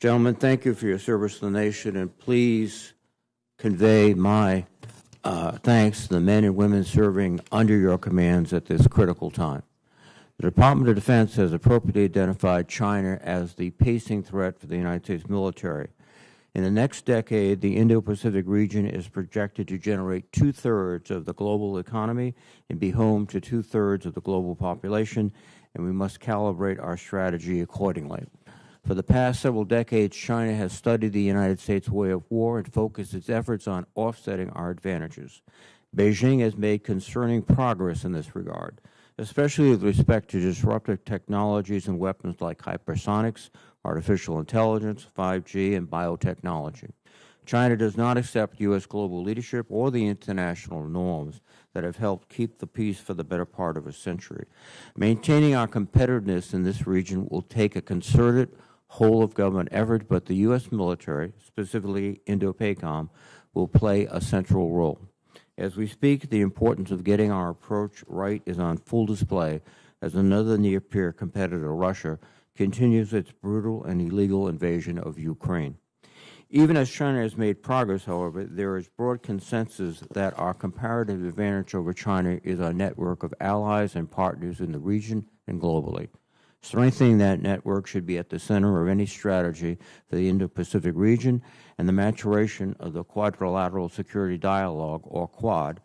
Gentlemen, thank you for your service to the nation, and please convey my uh, thanks to the men and women serving under your commands at this critical time. The Department of Defense has appropriately identified China as the pacing threat for the United States military. In the next decade, the Indo-Pacific region is projected to generate two-thirds of the global economy and be home to two-thirds of the global population, and we must calibrate our strategy accordingly. For the past several decades, China has studied the United States' way of war and focused its efforts on offsetting our advantages. Beijing has made concerning progress in this regard, especially with respect to disruptive technologies and weapons like hypersonics, artificial intelligence, 5G, and biotechnology. China does not accept U.S. global leadership or the international norms that have helped keep the peace for the better part of a century. Maintaining our competitiveness in this region will take a concerted, whole of government effort, but the U.S. military, specifically Indo-PACOM, will play a central role. As we speak, the importance of getting our approach right is on full display as another near-peer competitor, Russia, continues its brutal and illegal invasion of Ukraine. Even as China has made progress, however, there is broad consensus that our comparative advantage over China is our network of allies and partners in the region and globally. Strengthening that network should be at the center of any strategy for the Indo-Pacific region, and the maturation of the Quadrilateral Security Dialogue, or QUAD,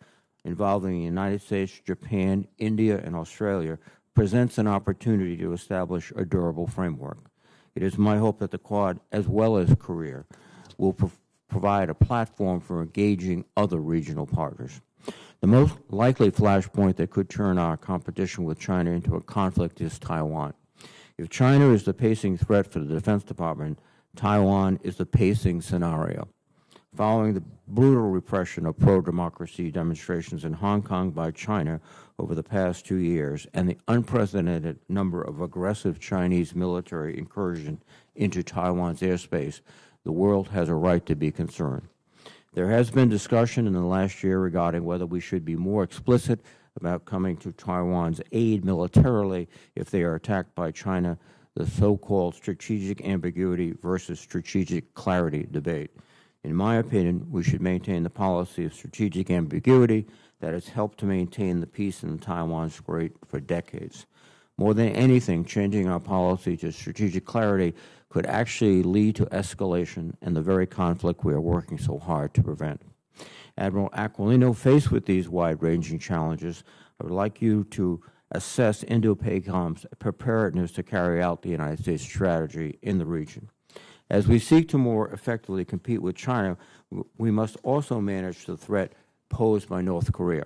involving the United States, Japan, India, and Australia, presents an opportunity to establish a durable framework. It is my hope that the Quad, as well as Korea, will pro provide a platform for engaging other regional partners. The most likely flashpoint that could turn our competition with China into a conflict is Taiwan. If China is the pacing threat for the Defense Department, Taiwan is the pacing scenario. Following the brutal repression of pro-democracy demonstrations in Hong Kong by China over the past two years and the unprecedented number of aggressive Chinese military incursion into Taiwan's airspace, the world has a right to be concerned. There has been discussion in the last year regarding whether we should be more explicit about coming to Taiwan's aid militarily if they are attacked by China, the so-called strategic ambiguity versus strategic clarity debate. In my opinion, we should maintain the policy of strategic ambiguity that has helped to maintain the peace in Taiwan Strait for decades. More than anything, changing our policy to strategic clarity could actually lead to escalation and the very conflict we are working so hard to prevent. Admiral Aquilino, faced with these wide-ranging challenges, I would like you to assess Indo-PACOM's preparedness to carry out the United States strategy in the region. As we seek to more effectively compete with China, we must also manage the threat posed by North Korea.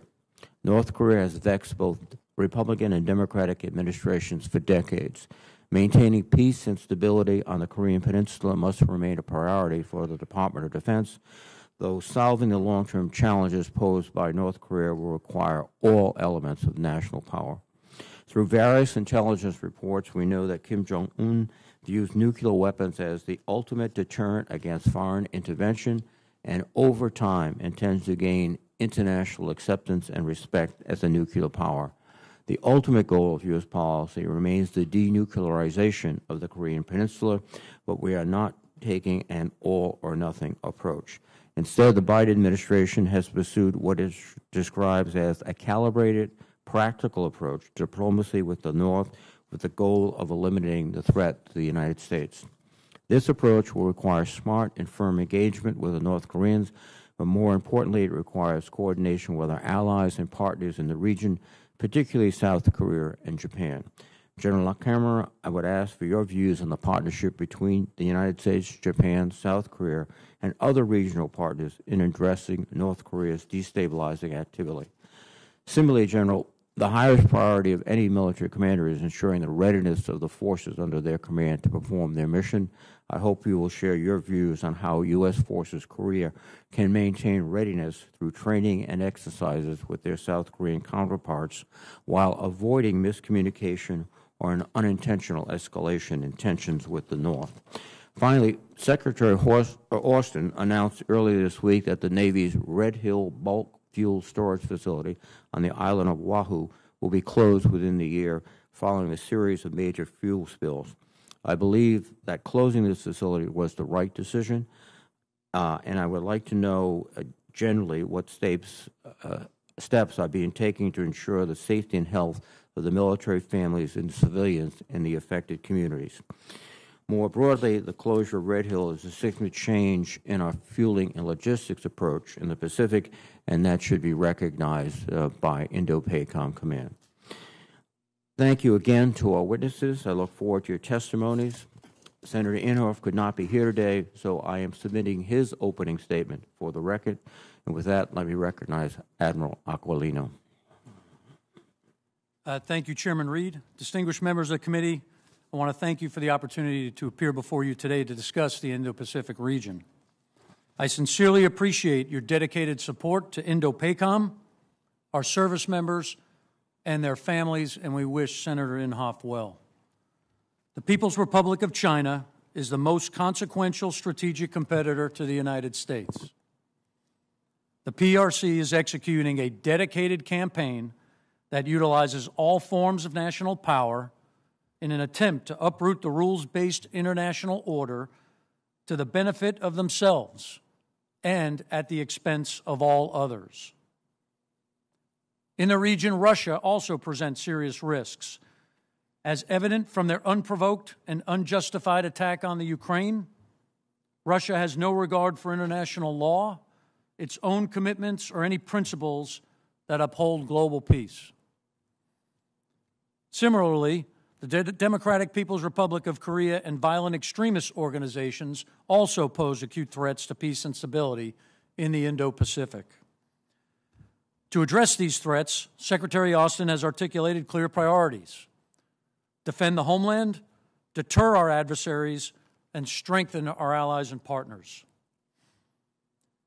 North Korea has vexed both Republican and Democratic administrations for decades. Maintaining peace and stability on the Korean Peninsula must remain a priority for the Department of Defense, though solving the long-term challenges posed by North Korea will require all elements of national power. Through various intelligence reports, we know that Kim Jong-un views nuclear weapons as the ultimate deterrent against foreign intervention and over time intends to gain international acceptance and respect as a nuclear power. The ultimate goal of U.S. policy remains the denuclearization of the Korean Peninsula, but we are not taking an all-or-nothing approach. Instead, the Biden administration has pursued what it describes as a calibrated, practical approach to diplomacy with the North with the goal of eliminating the threat to the United States. This approach will require smart and firm engagement with the North Koreans, but more importantly, it requires coordination with our allies and partners in the region, particularly South Korea and Japan. General LaCamera, I would ask for your views on the partnership between the United States, Japan, South Korea, and other regional partners in addressing North Korea's destabilizing activity. Similarly, General, the highest priority of any military commander is ensuring the readiness of the forces under their command to perform their mission. I hope you will share your views on how U.S. Forces Korea can maintain readiness through training and exercises with their South Korean counterparts while avoiding miscommunication or an unintentional escalation in tensions with the North. Finally, Secretary uh, Austin announced earlier this week that the Navy's Red Hill bulk fuel storage facility on the island of Oahu will be closed within the year following a series of major fuel spills. I believe that closing this facility was the right decision, uh, and I would like to know uh, generally what steps, uh, steps are being taken to ensure the safety and health of the military families and civilians in the affected communities. More broadly, the closure of Red Hill is a significant change in our fueling and logistics approach in the Pacific, and that should be recognized uh, by Indo-PACOM Command. Thank you again to our witnesses. I look forward to your testimonies. Senator Inhofe could not be here today, so I am submitting his opening statement for the record. And with that, let me recognize Admiral Aquilino. Uh, thank you, Chairman Reed. Distinguished members of the committee, I want to thank you for the opportunity to appear before you today to discuss the Indo Pacific region. I sincerely appreciate your dedicated support to Indo PACOM, our service members, and their families, and we wish Senator Inhofe well. The People's Republic of China is the most consequential strategic competitor to the United States. The PRC is executing a dedicated campaign that utilizes all forms of national power in an attempt to uproot the rules based international order to the benefit of themselves and at the expense of all others. In the region, Russia also presents serious risks. As evident from their unprovoked and unjustified attack on the Ukraine, Russia has no regard for international law, its own commitments, or any principles that uphold global peace. Similarly, the De Democratic People's Republic of Korea and violent extremist organizations also pose acute threats to peace and stability in the Indo Pacific. To address these threats, Secretary Austin has articulated clear priorities defend the homeland, deter our adversaries, and strengthen our allies and partners.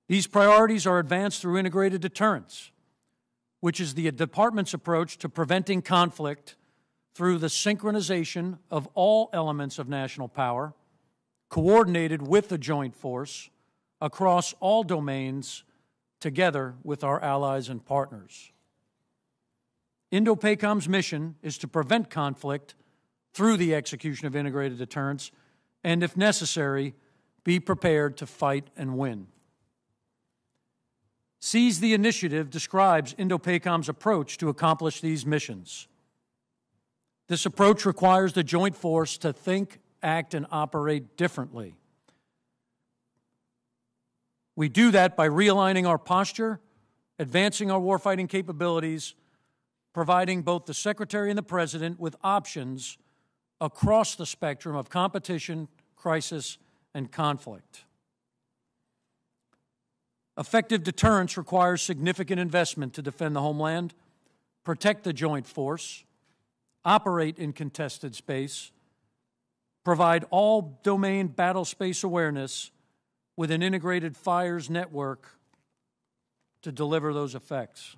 These priorities are advanced through integrated deterrence, which is the department's approach to preventing conflict through the synchronization of all elements of national power, coordinated with the joint force across all domains, together with our allies and partners. INDOPACOM's mission is to prevent conflict through the execution of integrated deterrence, and if necessary, be prepared to fight and win. Seize the Initiative describes INDOPACOM's approach to accomplish these missions. This approach requires the joint force to think, act, and operate differently. We do that by realigning our posture, advancing our warfighting capabilities, providing both the Secretary and the President with options across the spectrum of competition, crisis, and conflict. Effective deterrence requires significant investment to defend the homeland, protect the joint force, operate in contested space, provide all domain battle space awareness with an integrated fires network to deliver those effects.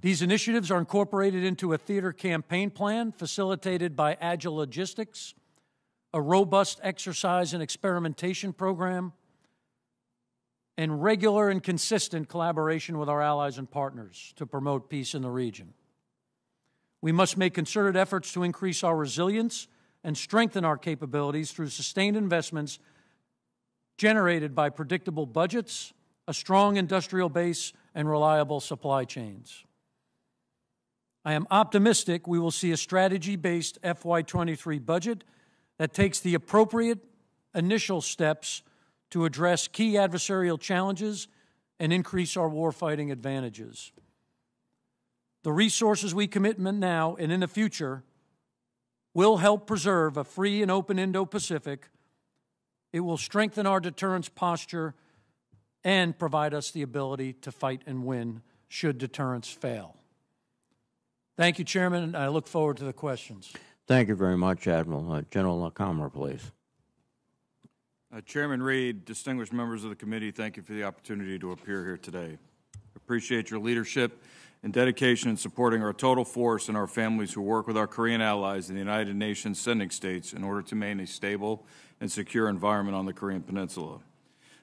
These initiatives are incorporated into a theater campaign plan facilitated by Agile Logistics, a robust exercise and experimentation program, and regular and consistent collaboration with our allies and partners to promote peace in the region. We must make concerted efforts to increase our resilience and strengthen our capabilities through sustained investments generated by predictable budgets, a strong industrial base, and reliable supply chains. I am optimistic we will see a strategy based FY23 budget that takes the appropriate initial steps to address key adversarial challenges and increase our warfighting advantages. The resources we commit now and in the future will help preserve a free and open Indo Pacific. It will strengthen our deterrence posture and provide us the ability to fight and win should deterrence fail. Thank you, Chairman, and I look forward to the questions. Thank you very much, Admiral. Uh, General LaCamera, please. Uh, Chairman Reed, distinguished members of the committee, thank you for the opportunity to appear here today. Appreciate your leadership and dedication in supporting our total force and our families who work with our Korean allies in the United Nations sending states in order to maintain a stable and secure environment on the Korean Peninsula.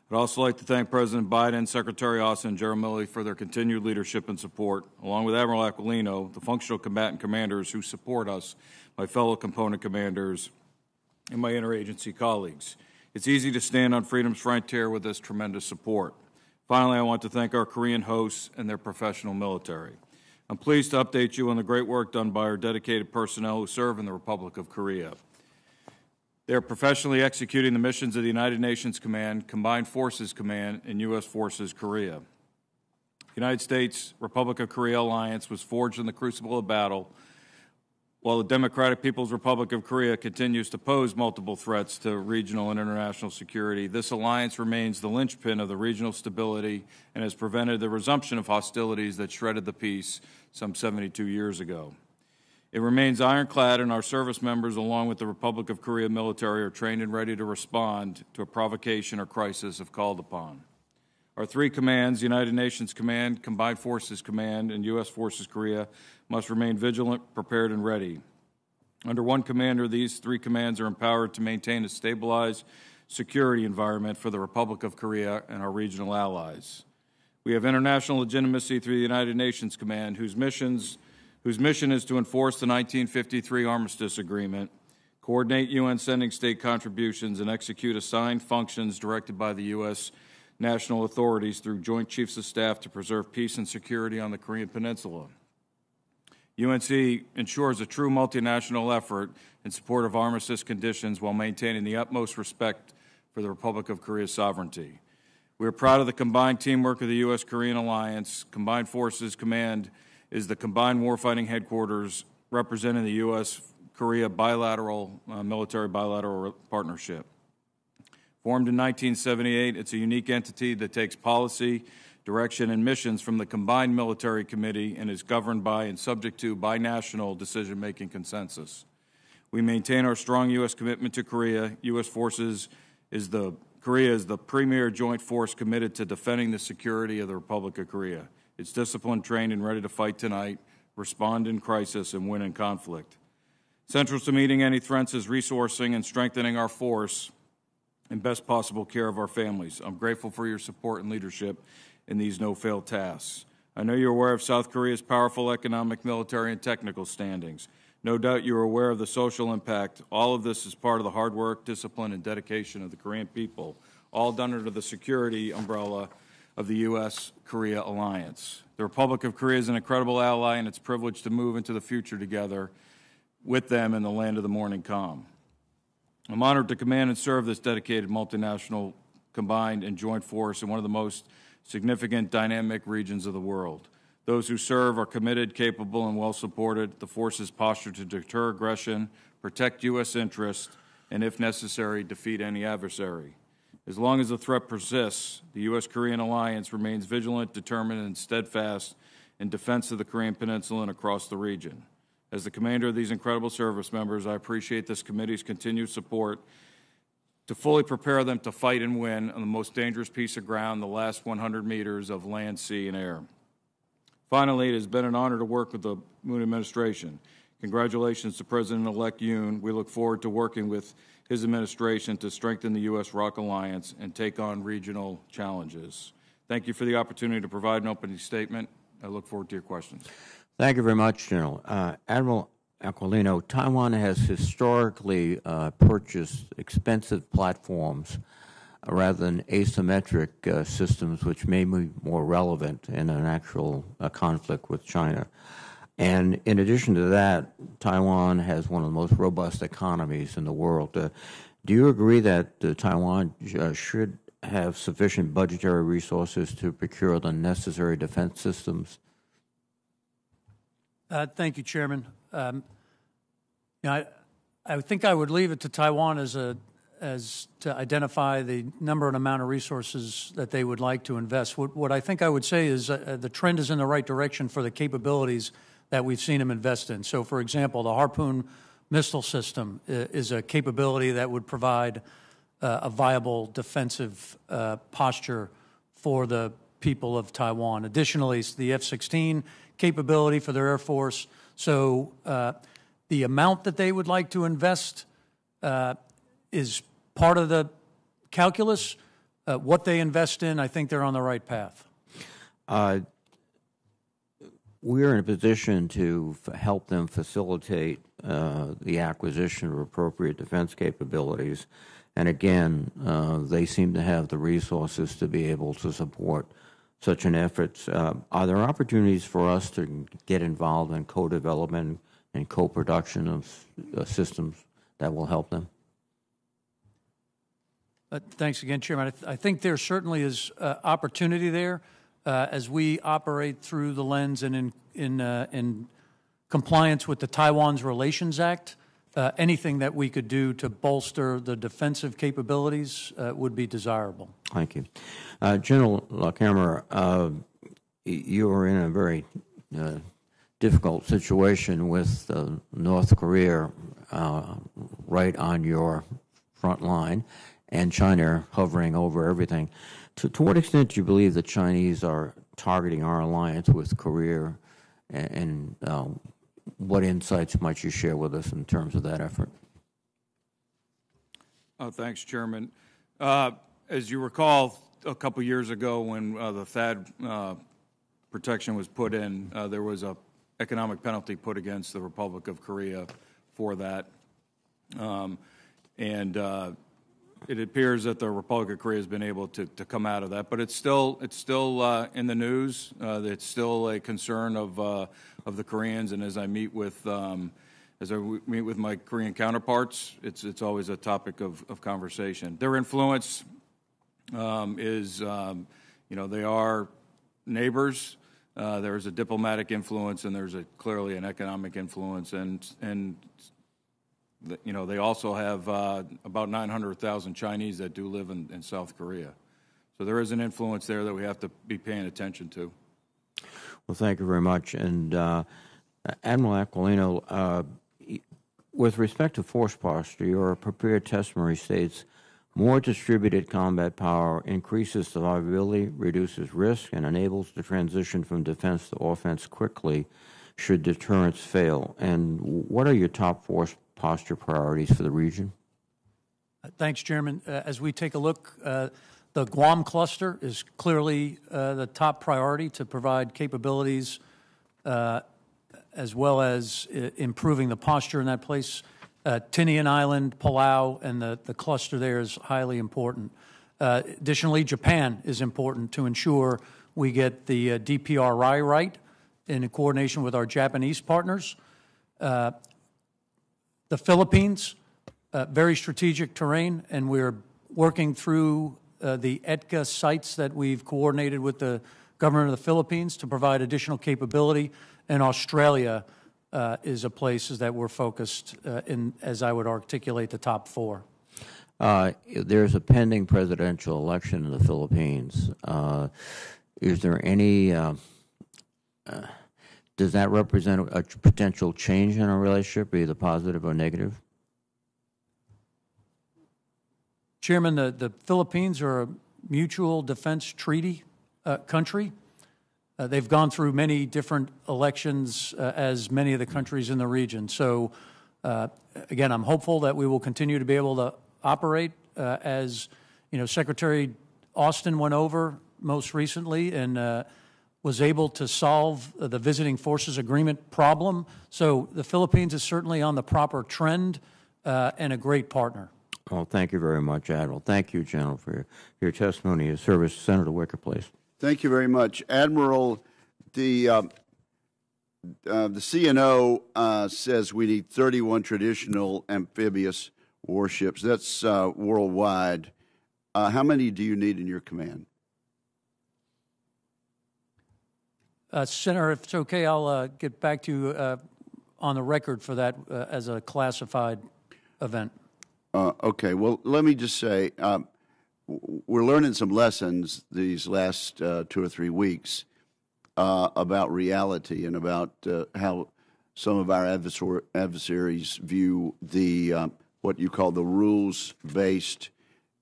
I'd also like to thank President Biden, Secretary Austin, and General Milley for their continued leadership and support, along with Admiral Aquilino, the functional combatant commanders who support us, my fellow component commanders, and my interagency colleagues. It's easy to stand on freedom's frontier with this tremendous support. Finally, I want to thank our Korean hosts and their professional military. I'm pleased to update you on the great work done by our dedicated personnel who serve in the Republic of Korea. They are professionally executing the missions of the United Nations Command, Combined Forces Command, and U.S. Forces Korea. The United States Republic of Korea alliance was forged in the crucible of battle, while the Democratic People's Republic of Korea continues to pose multiple threats to regional and international security. This alliance remains the linchpin of the regional stability and has prevented the resumption of hostilities that shredded the peace some 72 years ago. It remains ironclad, and our service members, along with the Republic of Korea military, are trained and ready to respond to a provocation or crisis if called upon. Our three commands, United Nations Command, Combined Forces Command, and U.S. Forces Korea, must remain vigilant, prepared, and ready. Under one commander, these three commands are empowered to maintain a stabilized security environment for the Republic of Korea and our regional allies. We have international legitimacy through the United Nations Command, whose missions whose mission is to enforce the 1953 Armistice Agreement, coordinate UN sending state contributions, and execute assigned functions directed by the U.S. national authorities through Joint Chiefs of Staff to preserve peace and security on the Korean Peninsula. UNC ensures a true multinational effort in support of armistice conditions while maintaining the utmost respect for the Republic of Korea's sovereignty. We are proud of the combined teamwork of the U.S. Korean Alliance, Combined Forces Command, is the combined warfighting headquarters representing the U.S. Korea bilateral uh, military bilateral partnership. Formed in 1978, it's a unique entity that takes policy, direction, and missions from the Combined Military Committee and is governed by and subject to binational decision making consensus. We maintain our strong U.S. commitment to Korea. U.S. forces is the Korea is the premier joint force committed to defending the security of the Republic of Korea. It's disciplined, trained, and ready to fight tonight, respond in crisis, and win in conflict. Central to meeting any threats is resourcing and strengthening our force and best possible care of our families. I'm grateful for your support and leadership in these no fail tasks. I know you're aware of South Korea's powerful economic, military, and technical standings. No doubt you're aware of the social impact. All of this is part of the hard work, discipline, and dedication of the Korean people, all done under the security umbrella of the U.S. Korea alliance. The Republic of Korea is an incredible ally, and it's a privilege to move into the future together with them in the land of the morning calm. I'm honored to command and serve this dedicated multinational combined and joint force in one of the most significant dynamic regions of the world. Those who serve are committed, capable, and well supported. The force is postured to deter aggression, protect U.S. interests, and if necessary, defeat any adversary. As long as the threat persists, the U.S. Korean alliance remains vigilant, determined, and steadfast in defense of the Korean Peninsula and across the region. As the commander of these incredible service members, I appreciate this committee's continued support to fully prepare them to fight and win on the most dangerous piece of ground, the last 100 meters of land, sea, and air. Finally, it has been an honor to work with the Moon administration. Congratulations to President elect Yoon. We look forward to working with his administration to strengthen the U.S. ROK alliance and take on regional challenges. Thank you for the opportunity to provide an opening statement. I look forward to your questions. Thank you very much, General. Uh, Admiral Aquilino, Taiwan has historically uh, purchased expensive platforms uh, rather than asymmetric uh, systems, which may be more relevant in an actual uh, conflict with China. And in addition to that, Taiwan has one of the most robust economies in the world. Uh, do you agree that Taiwan should have sufficient budgetary resources to procure the necessary defense systems? Uh, thank you, Chairman. Um, you know, I, I think I would leave it to Taiwan as a as to identify the number and amount of resources that they would like to invest. What, what I think I would say is uh, the trend is in the right direction for the capabilities that we've seen them invest in. So, for example, the Harpoon missile system is a capability that would provide uh, a viable defensive uh, posture for the people of Taiwan. Additionally, the F 16 capability for their Air Force. So, uh, the amount that they would like to invest uh, is part of the calculus. uh, what they invest in, I think they're on the right path. Uh, we're in a position to help them facilitate uh, the acquisition of appropriate defense capabilities. And again, uh, they seem to have the resources to be able to support such an effort. Uh, are there opportunities for us to get involved in co development and co production of uh, systems that will help them? Uh, Thanks again, Chairman. I th- I think there certainly is uh, opportunity there uh, as we operate through the lens and in, in, uh, in compliance with the Taiwan's Relations Act. Uh, Anything that we could do to bolster the defensive capabilities uh, would be desirable. Thank you. Uh, General LaCamera, uh, you are in a very uh, difficult situation with uh, North Korea right on your front line and China hovering over everything. To, to what extent do you believe the Chinese are targeting our alliance with Korea and, and what insights might you share with us in terms of that effort? Uh, Thanks, Chairman. Uh, As you recall, a couple years ago, when uh, the THAAD uh, protection was put in, uh, there was a economic penalty put against the Republic of Korea for that. Um, And uh, it appears that the Republic of Korea has been able to, to come out of that, but it's still, it's still uh, in the news. Uh, It's still a concern of, uh, of the Koreans, and as I meet with, um, as I meet with my Korean counterparts, it's, it's always a topic of, of conversation. Their influence um, is, um, you know, they are neighbors. Uh, there's a diplomatic influence, and there's a clearly an economic influence, and and you know they also have uh, about 900,000 Chinese that do live in, in South Korea. So there is an influence there that we have to be paying attention to. Well, thank you very much. And uh, Admiral Aquilino, uh, with respect to force posture, your prepared testimony states more distributed combat power increases survivability, reduces risk, and enables the transition from defense to offense quickly should deterrence fail. And what are your top force posture priorities for the region? Thanks, Chairman. Uh, As we take a look, uh, the Guam cluster is clearly uh, the top priority to provide capabilities uh, as well as uh, improving the posture in that place. Uh, Tinian Island, Palau, and the, the cluster there is highly important. Additionally, Japan is important to ensure we get the DPRI right in coordination with our Japanese partners. Uh, the Philippines, uh, very strategic terrain, and we're working through uh, the EDCA sites that we've coordinated with the government of the Philippines to provide additional capability. And Australia uh, is a place that we're focused uh, in, as I would articulate, the top four. Uh, there's a pending presidential election in the Philippines. Uh, is there any, uh, does that represent a potential change in our relationship, either positive or negative? Chairman, the, the Philippines are a mutual defense treaty uh, country. Uh, they've gone through many different elections, uh, as many of the countries in the region. So, uh, again, I'm hopeful that we will continue to be able to operate uh, as, you know, Secretary Austin went over most recently and uh, was able to solve the visiting forces agreement problem. So the Philippines is certainly on the proper trend uh, and a great partner. Well, thank you very much, Admiral. Thank you, General, for your, your testimony and service. Senator Wicker, please. Thank you very much, Admiral. The um, uh, the CNO uh, says we need 31 traditional amphibious warships. That's uh, worldwide. Uh, how many do you need in your command? Uh, Senator, if it's okay, I'll uh, get back to you uh, on the record for that uh, as a classified event. Uh, okay. Well, let me just say um, we're learning some lessons these last uh, two or three weeks about reality and about how some of our adversar- adversaries view the uh, what you call the rules-based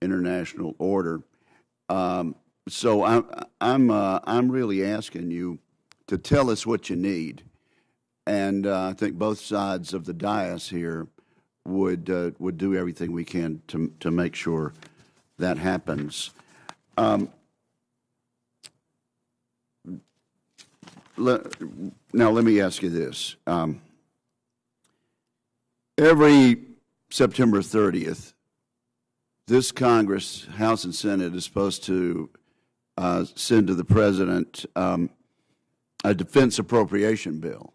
international order. Um, so I'm I'm uh, I'm really asking you to tell us what you need, and uh, I think both sides of the dais here would uh, would do everything we can to to make sure that happens. le- now let me ask you this. Um, every September 30th, this Congress, House and Senate, is supposed to uh, send to the President um, a defense appropriation bill.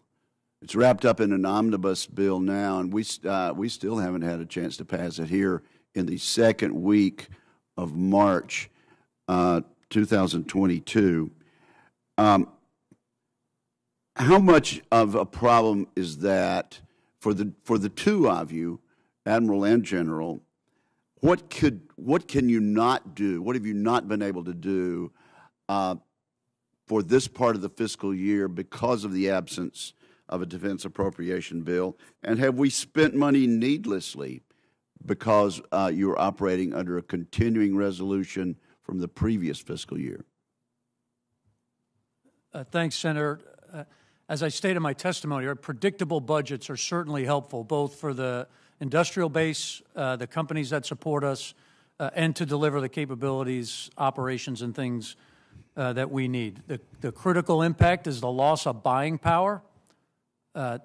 It's wrapped up in an omnibus bill now, and we, uh, we still haven't had a chance to pass it here in the second week of March uh, 2022. Um, how much of a problem is that for the for the two of you, Admiral and General? What could what can you not do? What have you not been able to do uh, for this part of the fiscal year because of the absence of a defense appropriation bill? And have we spent money needlessly because uh, you are operating under a continuing resolution from the previous fiscal year? Uh, Thanks, Senator. Uh, As I stated in my testimony, our predictable budgets are certainly helpful, both for the industrial base, uh, the companies that support us, uh, and to deliver the capabilities, operations, and things uh, that we need. The the critical impact is the loss of buying power. Uh,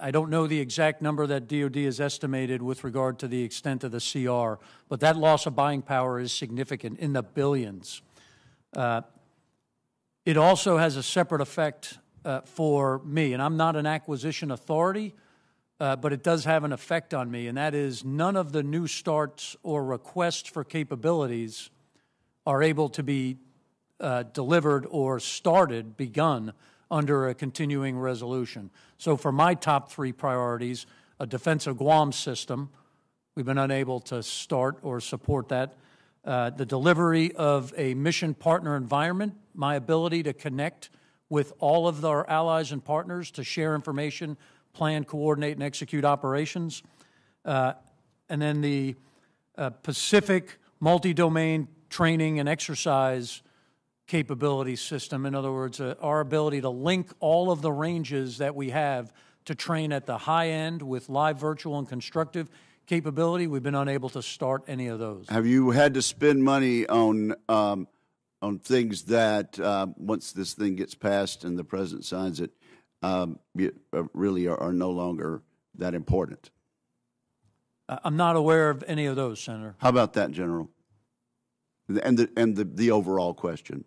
I don't know the exact number that DoD has estimated with regard to the extent of the CR, but that loss of buying power is significant, in the billions. It also has a separate effect uh, for me, and I'm not an acquisition authority, uh, but it does have an effect on me, and that is none of the new starts or requests for capabilities are able to be uh, delivered or started, begun under a continuing resolution. So, for my top three priorities, a defensive Guam system, we've been unable to start or support that. Uh, the delivery of a mission partner environment, my ability to connect with all of our allies and partners to share information, plan, coordinate, and execute operations. Uh, and then the uh, Pacific multi domain training and exercise capability system. In other words, uh, our ability to link all of the ranges that we have to train at the high end with live, virtual, and constructive capability. We've been unable to start any of those. Have you had to spend money on um, on things that uh, once this thing gets passed and the president signs it, um, uh, really are, are no longer that important? I'm not aware of any of those, Senator. How about that, General? And the and the, the overall question.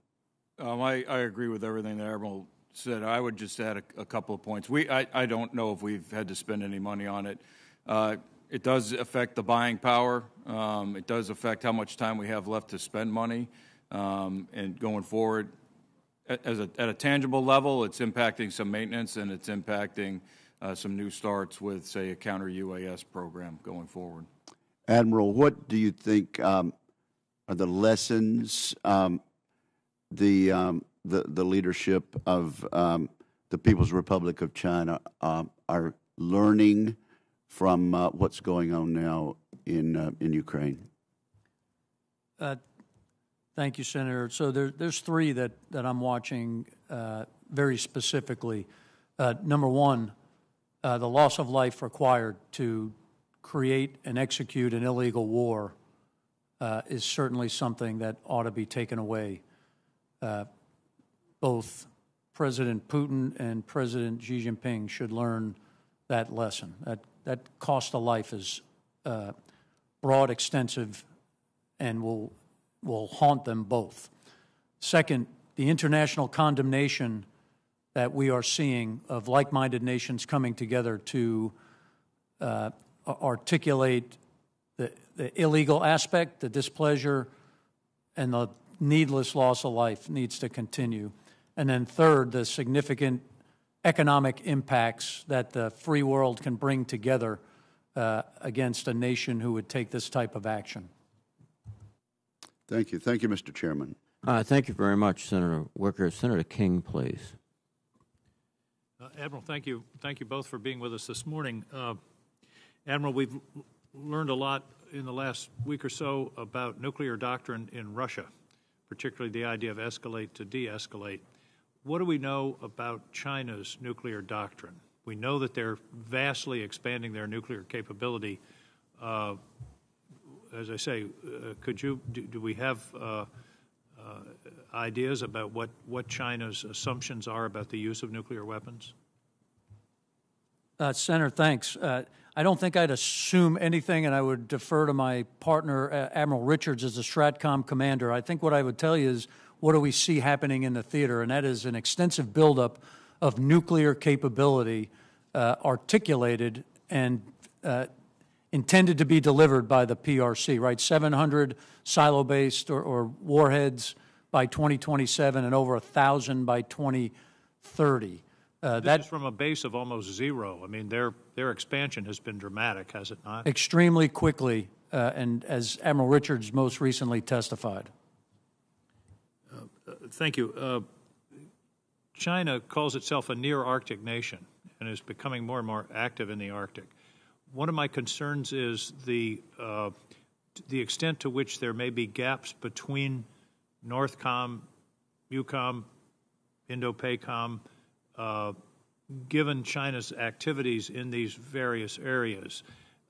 Um, I, I agree with everything that Admiral said. I would just add a, a couple of points. We, I, I don't know if we've had to spend any money on it. Uh, it does affect the buying power. Um, it does affect how much time we have left to spend money. Um, and going forward, a- as a, at a tangible level, it's impacting some maintenance and it's impacting uh, some new starts with, say, a counter UAS program going forward. Admiral, what do you think um, are the lessons um, the, um, the the leadership of um, the People's Republic of China um are learning from uh, what's going on now in uh, in Ukraine? Thank you, Senator. So there, there's three that, that I'm watching uh, very specifically. Uh, number one, uh, the loss of life required to create and execute an illegal war uh, is certainly something that ought to be taken away. Uh, both President Putin and President Xi Jinping should learn that lesson. That, that cost of life is uh, broad, extensive, and will, will haunt them both. Second, the international condemnation that we are seeing of like minded nations coming together to uh, articulate the, the illegal aspect, the displeasure, and the needless loss of life needs to continue. And then, third, the significant economic impacts that the free world can bring together uh, against a nation who would take this type of action. Thank you, thank you, Mr. Chairman. Uh, thank you very much, Senator Wicker. Senator King, please. Uh, Admiral, thank you. Thank you both for being with us this morning. Uh, Admiral, we've l- learned a lot in the last week or so about nuclear doctrine in Russia, particularly the idea of escalate to de escalate. What do we know about China's nuclear doctrine? We know that they're vastly expanding their nuclear capability. Uh, as I say, uh, could you do, do we have uh, uh, ideas about what, what China's assumptions are about the use of nuclear weapons? Uh, Senator, thanks. I don't think I'd assume anything, and I would defer to my partner, uh, Admiral Richards, as the STRATCOM commander. I think what I would tell you is what do we see happening in the theater, and that is an extensive buildup of nuclear capability uh, articulated and uh, intended to be delivered by the PRC, right? 700 silo-based or, or warheads by 2027 and over 1,000 by 2030. Uh, that is from a base of almost zero. I mean, their, their expansion has been dramatic, has it not? extremely quickly, uh, and as Admiral Richards most recently testified. Thank you. Uh, China calls itself a near Arctic nation and is becoming more and more active in the Arctic. One of my concerns is the, uh, the extent to which there may be gaps between Northcom, EUCOM, Indo-PACOM, uh, given China's activities in these various areas.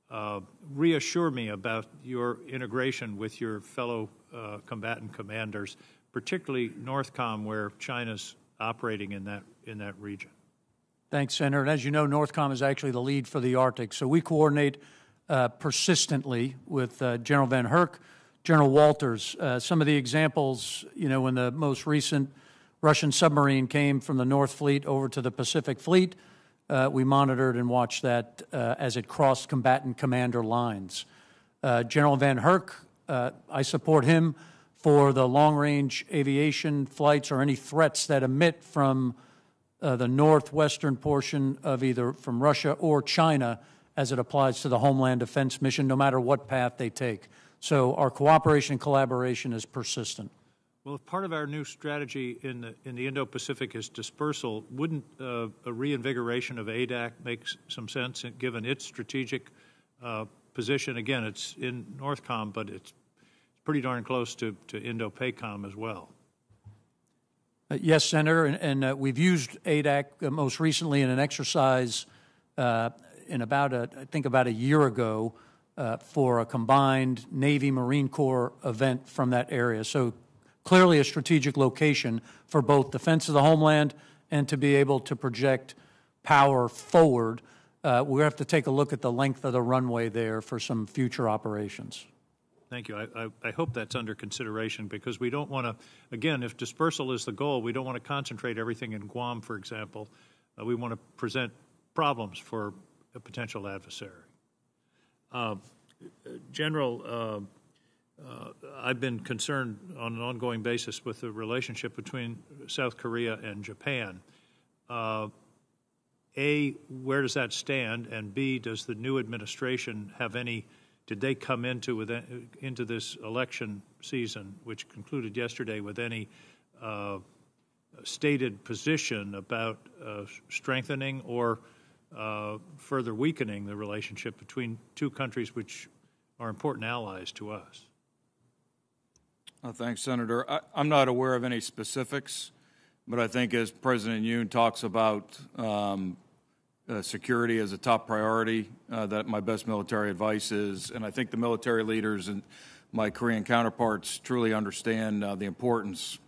Uh, reassure me about your integration with your fellow uh, combatant commanders, particularly Northcom, where China's operating in that in that region. Thanks, Senator. And as you know, Northcom is actually the lead for the Arctic. So we coordinate uh, persistently with uh, General VanHerck, General Wolters. Uh, some of the examples, you know, in the most recent Russian submarine came from the North Fleet over to the Pacific Fleet, uh, we monitored and watched that uh, as it crossed combatant commander lines. Uh, General VanHerck, uh, I support him for the long range aviation flights or any threats that emit from uh, the northwestern portion of either from Russia or China as it applies to the Homeland Defense mission, no matter what path they take. So our cooperation and collaboration is persistent. Well, if part of our new strategy in the in the Indo-Pacific is dispersal, wouldn't uh, a reinvigoration of Adak make some sense, given its strategic uh, position? Again, it's in Northcom, but it's pretty darn close to, to Indo-PACOM as well. Uh, Yes, Senator, and, and uh, we've used Adak uh, most recently in an exercise uh, in about a, I think about a year ago uh, for a combined Navy Marine Corps event from that area. So clearly a strategic location for both defense of the homeland and to be able to project power forward. Uh, we have to take a look at the length of the runway there for some future operations. Thank you. I, I, I hope that's under consideration because we don't want to, again, if dispersal is the goal, we don't want to concentrate everything in Guam, for example. Uh, we want to present problems for a potential adversary. Uh, General, uh, I've been concerned on an ongoing basis with the relationship between South Korea and Japan. Uh, a, where does that stand? And B, does the new administration have any, did they come into, with, into this election season, which concluded yesterday, with any uh, stated position about uh, strengthening or uh, further weakening the relationship between two countries which are important allies to us? Uh, Thanks, Senator. I, I'm not aware of any specifics, but I think as President Yoon talks about um, uh, security as a top priority, uh, that my best military advice is, and I think the military leaders and my Korean counterparts truly understand uh, the importance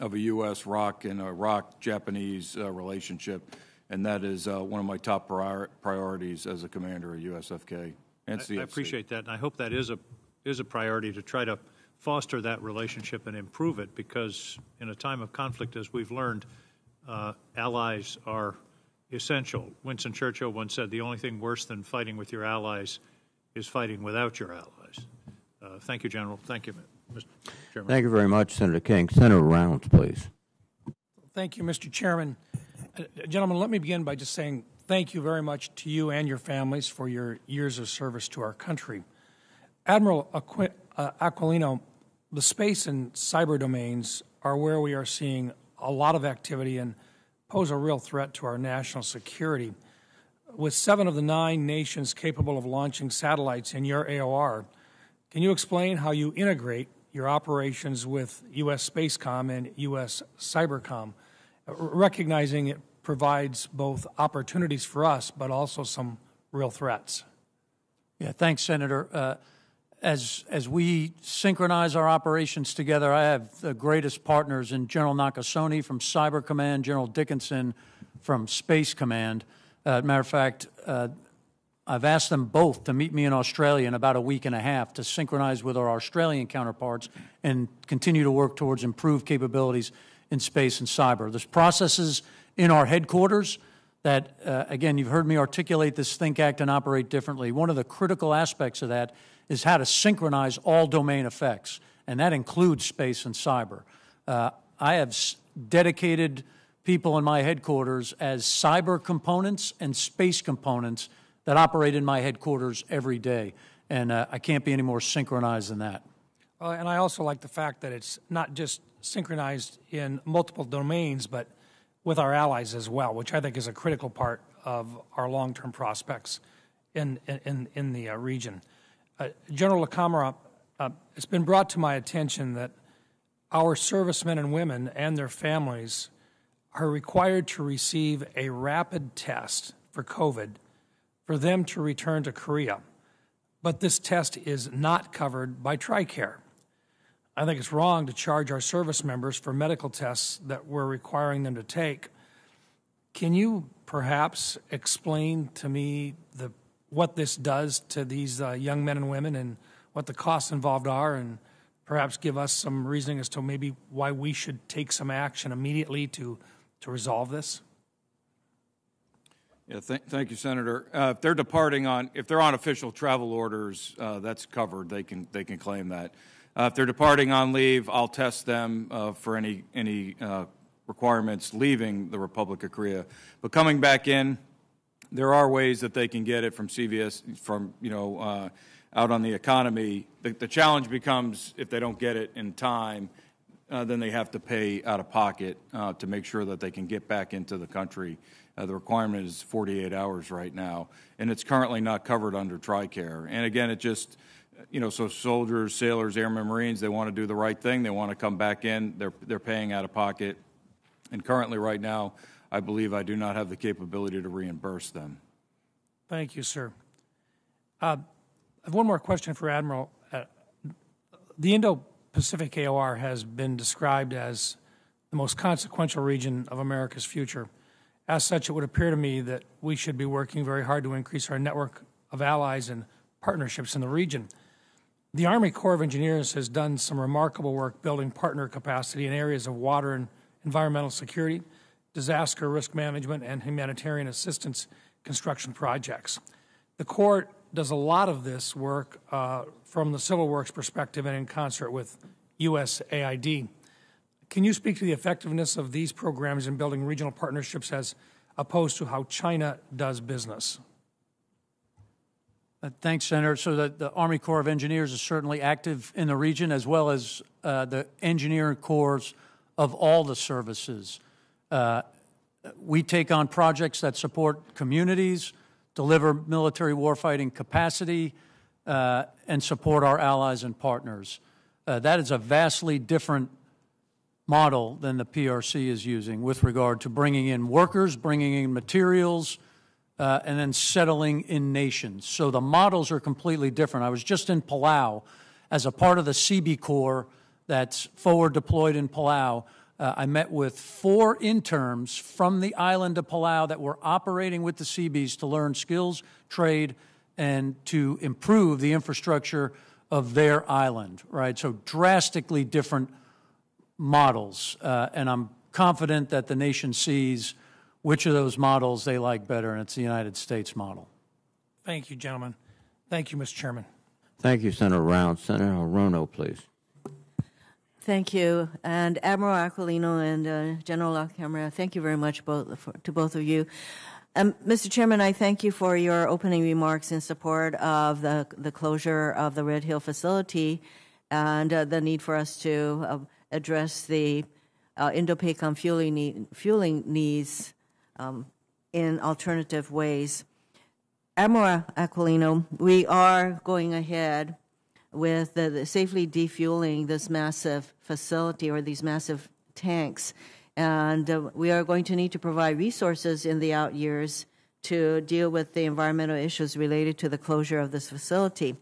of a U.S. ROK and a ROK-Japanese uh, relationship, and that is uh, one of my top prior- priorities as a commander of USFK and CFC. I appreciate that, and I hope that is a, is a priority to try to foster that relationship and improve it, because in a time of conflict, as we've learned, uh, allies are essential. Winston Churchill once said, "The only thing worse than fighting with your allies is fighting without your allies." Uh, Thank you, General. Thank you, Mr. Chairman. Thank you very much, Senator King. Senator Rounds, please. Thank you, Mr. Chairman. Uh, Gentlemen, let me begin by just saying thank you very much to you and your families for your years of service to our country. Admiral Aqu- uh, Aquilino, the space and cyber domains are where we are seeing a lot of activity and pose a real threat to our national security. With seven of the nine nations capable of launching satellites in your AOR, can you explain how you integrate your operations with U.S. Spacecom and U.S. Cybercom, recognizing it provides both opportunities for us but also some real threats? Yeah, thanks, Senator. Uh, as, as we synchronize our operations together, I have the greatest partners in General Nakasone from Cyber Command, General Dickinson from Space Command. Uh, matter of fact, uh, I've asked them both to meet me in Australia in about a week and a half to synchronize with our Australian counterparts and continue to work towards improved capabilities in space and cyber. There's processes in our headquarters that, uh, again, you've heard me articulate this think, act, and operate differently. One of the critical aspects of that is how to synchronize all domain effects, and that includes space and cyber. Uh, I have dedicated people in my headquarters as cyber components and space components that operate in my headquarters every day. And uh, I can't be any more synchronized than that. Uh, and I also like the fact that it's not just synchronized in multiple domains, but with our allies as well, which I think is a critical part of our long term prospects in, in, in the uh, region. Uh, General LaCamera, uh, it's been brought to my attention that our servicemen and women and their families are required to receive a rapid test for COVID for them to return to Korea. But this test is not covered by TRICARE. I think it's wrong to charge our service members for medical tests that we're requiring them to take. Can you perhaps explain to me what this does to these uh, young men and women and what the costs involved are, and perhaps give us some reasoning as to maybe why we should take some action immediately to, to resolve this? Yeah, th- thank you, Senator. Uh, if they're departing on, if they're on official travel orders, uh, that's covered. They can they can claim that. Uh, if they're departing on leave, I'll test them uh, for any any uh, requirements leaving the Republic of Korea. But coming back in, there are ways that they can get it from CVS from you know uh, out on the economy. The, the, challenge becomes if they don't get it in time. then they have to pay out of pocket to make sure that they can get back into the country uh, the requirement is 48 hours right now, and it's currently not covered under TRICARE. And again, it just, you know, so soldiers, sailors, airmen, Marines, they want to do the right thing. They want to come back in. They're, they're paying out of pocket. And currently, right now, I believe I do not have the capability to reimburse them. Thank you, sir. Uh, I have one more question for Admiral. Uh, the Indo Pacific AOR has been described as the most consequential region of America's future. As such, it would appear to me that we should be working very hard to increase our network of allies and partnerships in the region. The Army Corps of Engineers has done some remarkable work building partner capacity in areas of water and environmental security, disaster risk management, and humanitarian assistance construction projects. The Corps does a lot of this work uh, from the civil works perspective and in concert with USAID. Can you speak to the effectiveness of these programs in building regional partnerships as opposed to how China does business? Uh, thanks, Senator. So the, the, Army Corps of Engineers is certainly active in the region, as well as uh, the engineering corps of all the services. Uh, we take on projects that support communities, deliver military warfighting capacity, uh, and support our allies and partners. Uh, that is a vastly different model than the PRC is using with regard to bringing in workers, bringing in materials, uh, and then settling in nations. So the models are completely different. I was just in Palau as a part of the CB Corps that's forward deployed in Palau. Uh, I met with four interns from the island of Palau that were operating with the Seabees to learn skills, trade, and to improve the infrastructure of their island, right? So drastically different models, uh, and I'm confident that the nation sees which of those models they like better, and it's the United States model. Thank you, gentlemen. Thank you, Mr. Chairman. Thank you, Senator Rounds. Senator Hirono, please. Thank you. And Admiral Aquilino and uh, General LaCamera, thank you very much both, for, to both of you. Um, Mr. Chairman, I thank you for your opening remarks in support of the, the closure of the Red Hill facility and uh, the need for us to uh, address the uh, Indo-PACOM fueling, need, fueling needs um, in alternative ways. Admiral Aquilino, we are going ahead with the, the safely defueling this massive facility or these massive tanks, and uh, we are going to need to provide resources in the out years to deal with the environmental issues related to the closure of this facility.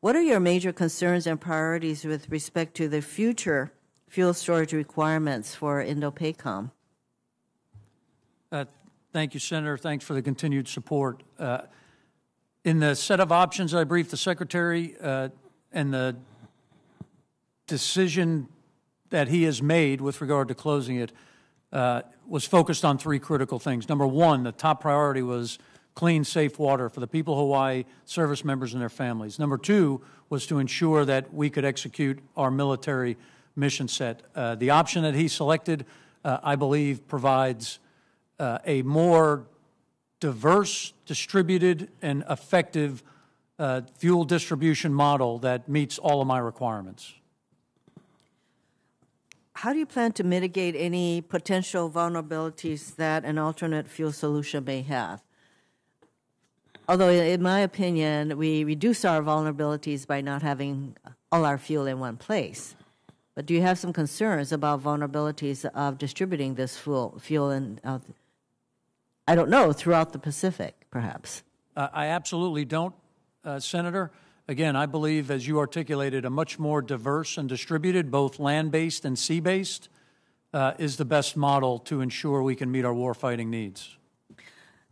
What are your major concerns and priorities with respect to the future fuel storage requirements for Indo-PACOM? Uh, Thank you, Senator. Thanks for the continued support. Uh, In the set of options I briefed the Secretary uh, and the decision that he has made with regard to closing it uh, was focused on three critical things. Number one, the top priority was clean, safe water for the people of Hawaii, service members, and their families. Number two was to ensure that we could execute our military mission set. Uh, the option that he selected, uh, I believe, provides uh, a more diverse, distributed, and effective uh, fuel distribution model that meets all of my requirements. How do you plan to mitigate any potential vulnerabilities that an alternate fuel solution may have? Although, in my opinion, we reduce our vulnerabilities by not having all our fuel in one place. But do you have some concerns about vulnerabilities of distributing this fuel, fuel in, uh, I don't know, throughout the Pacific, perhaps? Uh, I absolutely don't, uh, Senator. Again, I believe, as you articulated, a much more diverse and distributed, both land based and sea based, uh, is the best model to ensure we can meet our warfighting needs.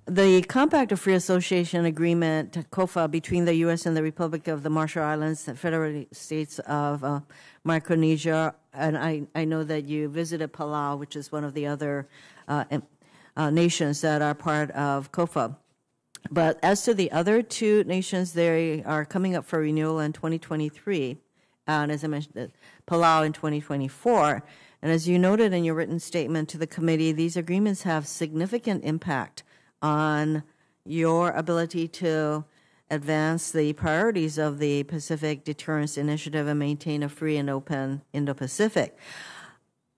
The Compact of Free Association Agreement, COFA, between the U.S. and the Republic of the Marshall Islands, the Federal States of uh, Micronesia, and I, I know that you visited Palau, which is one of the other uh, uh, nations that are part of COFA. But as to the other two nations, they are coming up for renewal in 2023, and as I mentioned, uh, Palau in 2024. And as you noted in your written statement to the committee, these agreements have significant impact on your ability to advance the priorities of the Pacific Deterrence Initiative and maintain a free and open Indo Pacific.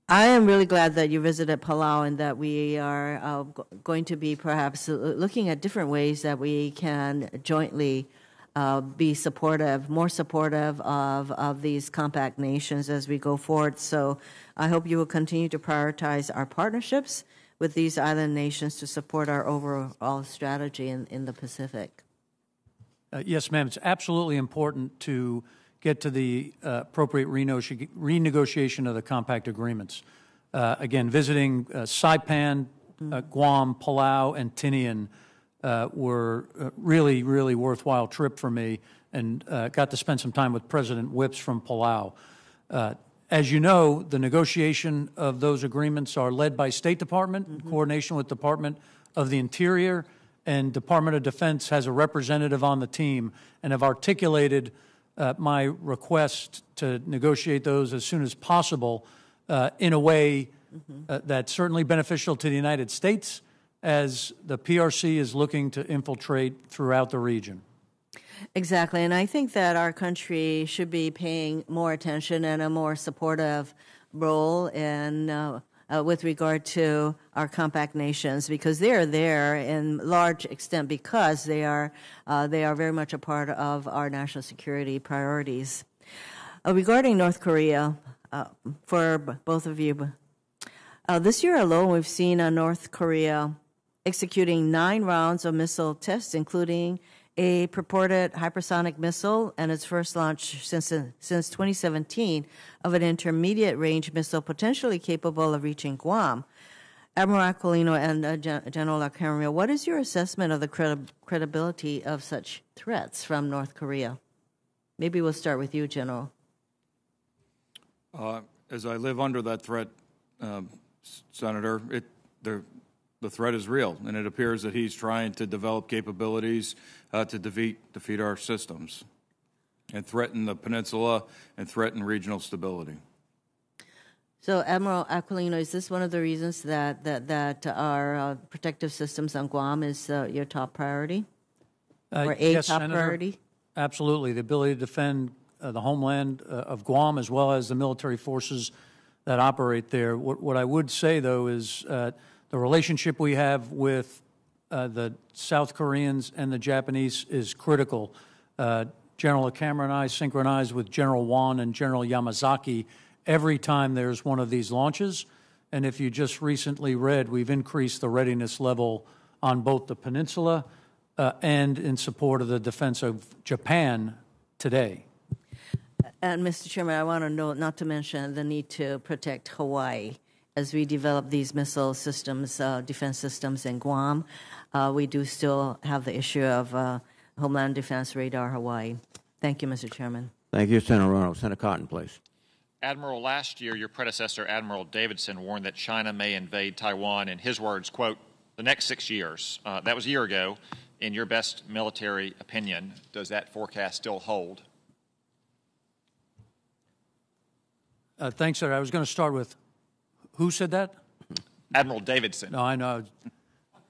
I am really glad that you visited Palau and that we are uh, going to be perhaps looking at different ways that we can jointly uh, be supportive, more supportive of, of these compact nations as we go forward. So I hope you will continue to prioritize our partnerships with these island nations to support our overall strategy in, in the Pacific. Uh, yes, ma'am. It's absolutely important to get to the uh, appropriate renegotiation of the compact agreements. Uh, again, visiting uh, Saipan, uh, Guam, Palau, and Tinian uh, were really, really worthwhile trip for me, and got to spend some time with President Whipps from Palau. As you know, the negotiation of those agreements are led by State Department, in coordination with Department of the Interior, and Department of Defense has a representative on the team, and have articulated uh, my request to negotiate those as soon as possible uh, in a way uh, that's certainly beneficial to the United States as the PRC is looking to infiltrate throughout the region. Exactly. And I think that our country should be paying more attention and a more supportive role in. Uh, uh, with regard to our compact nations because they are there in large extent because they are uh, they are very much a part of our national security priorities. Uh, regarding North Korea, uh, for both of you, uh, this year alone we've seen North Korea executing nine rounds of missile tests, including a purported hypersonic missile and its first launch since, since 2017 of an intermediate range missile potentially capable of reaching Guam. Admiral Aquilino and uh, Gen- General LaCamera, what is your assessment of the credi- credibility of such threats from North Korea? Maybe we'll start with you, General. Uh, as I live under that threat, um, Senator, it, the the threat is real, and it appears that he's trying to develop capabilities uh, to defeat defeat our systems and threaten the peninsula and threaten regional stability. So, Admiral Aquilino, is this one of the reasons that that, that our uh, protective systems on Guam is uh, your top priority, uh, or a yes, top Senator, priority? Absolutely, the ability to defend uh, the homeland uh, of Guam as well as the military forces that operate there. What, what I would say, though, is the relationship we have with uh, the South Koreans and the Japanese is critical. Uh, General LaCamera and I synchronize with General Won and General Yamazaki every time there's one of these launches. And if you just recently read, we've increased the readiness level on both the peninsula uh, and in support of the defense of Japan today. And Mr. Chairman, I want to note, not to mention the need to protect Hawaii as we develop these missile systems, uh, defense systems in Guam. Uh, we do still have the issue of uh, Homeland Defense Radar Hawaii. Thank you, Mr. Chairman. Thank you, Senator Reynolds. Senator Cotton, please. Admiral, last year your predecessor, Admiral Davidson, warned that China may invade Taiwan in his words, quote, the next six years. Uh, that was a year ago. In your best military opinion, does that forecast still hold? Uh, thanks, sir. I was going to start with who said that? Admiral Davidson. No, I know.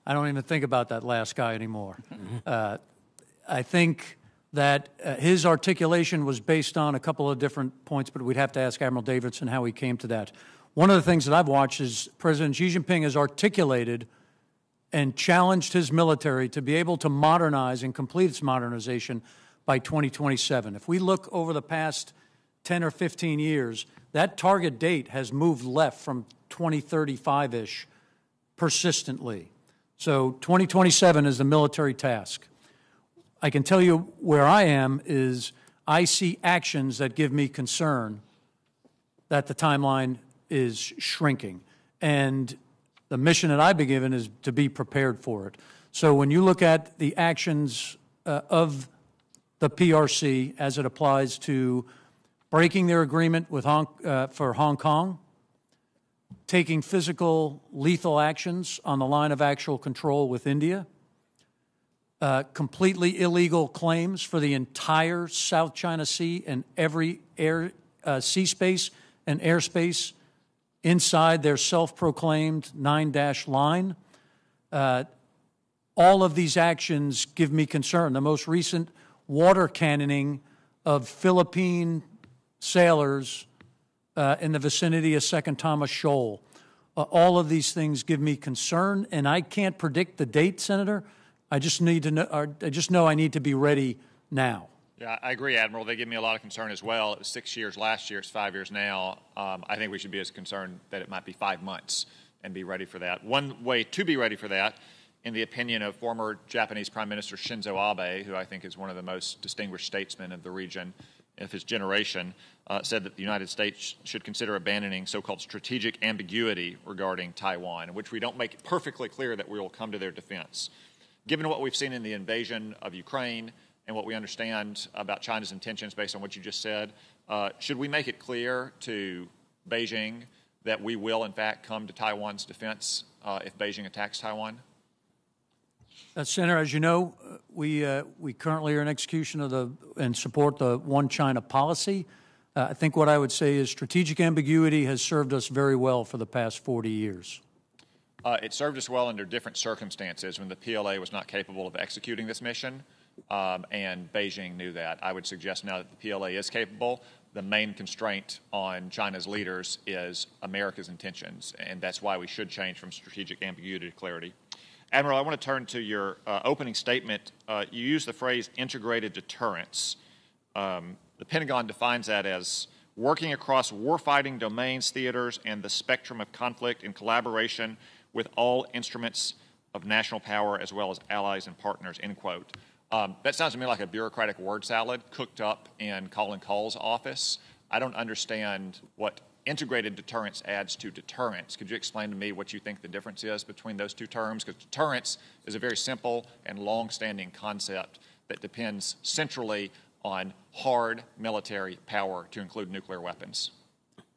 I don't even think about that last guy anymore. Uh, I think that uh, his articulation was based on a couple of different points, but we'd have to ask Admiral Davidson how he came to that. One of the things that I've watched is President Xi Jinping has articulated and challenged his military to be able to modernize and complete its modernization by 2027. If we look over the past 10 or 15 years, that target date has moved left from 2035 ish persistently. So 2027 is the military task. I can tell you where I am is I see actions that give me concern that the timeline is shrinking. And the mission that I've been given is to be prepared for it. So when you look at the actions uh, of the PRC as it applies to breaking their agreement with Hong, uh, for Hong Kong, taking physical lethal actions on the line of actual control with India, uh, completely illegal claims for the entire South China Sea and every air, uh, sea space and airspace inside their self proclaimed nine dash line. Uh, all of these actions give me concern. The most recent water cannoning of Philippine sailors uh, in the vicinity of Second Thomas Shoal. Uh, all of these things give me concern, and I can't predict the date, Senator. I just need to know. I just know I need to be ready now. Yeah, I agree, Admiral. They give me a lot of concern as well. It was six years last year, it's five years now. Um, I think we should be as concerned that it might be five months and be ready for that. One way to be ready for that, in the opinion of former Japanese Prime Minister Shinzo Abe, who I think is one of the most distinguished statesmen of the region of his generation, uh, said that the United States should consider abandoning so called strategic ambiguity regarding Taiwan, in which we don't make it perfectly clear that we will come to their defense. Given what we've seen in the invasion of Ukraine, and what we understand about China's intentions based on what you just said, uh, should we make it clear to Beijing that we will, in fact, come to Taiwan's defense uh, if Beijing attacks Taiwan? Uh, Senator, as you know, uh, we, uh, we currently are in execution of the and support the One China policy. Uh, I think what I would say is strategic ambiguity has served us very well for the past 40 years. Uh, it served us well under different circumstances when the PLA was not capable of executing this mission, um, and Beijing knew that. I would suggest now that the PLA is capable, the main constraint on China's leaders is America's intentions, and that's why we should change from strategic ambiguity to clarity. Admiral, I want to turn to your uh, opening statement. Uh, you use the phrase integrated deterrence. Um, the Pentagon defines that as working across warfighting domains, theaters, and the spectrum of conflict in collaboration with all instruments of national power as well as allies and partners, end quote. Um, that sounds to me like a bureaucratic word salad cooked up in Colin Kahl's office. I don't understand what integrated deterrence adds to deterrence. Could you explain to me what you think the difference is between those two terms? Because deterrence is a very simple and long standing concept that depends centrally on hard military power to include nuclear weapons.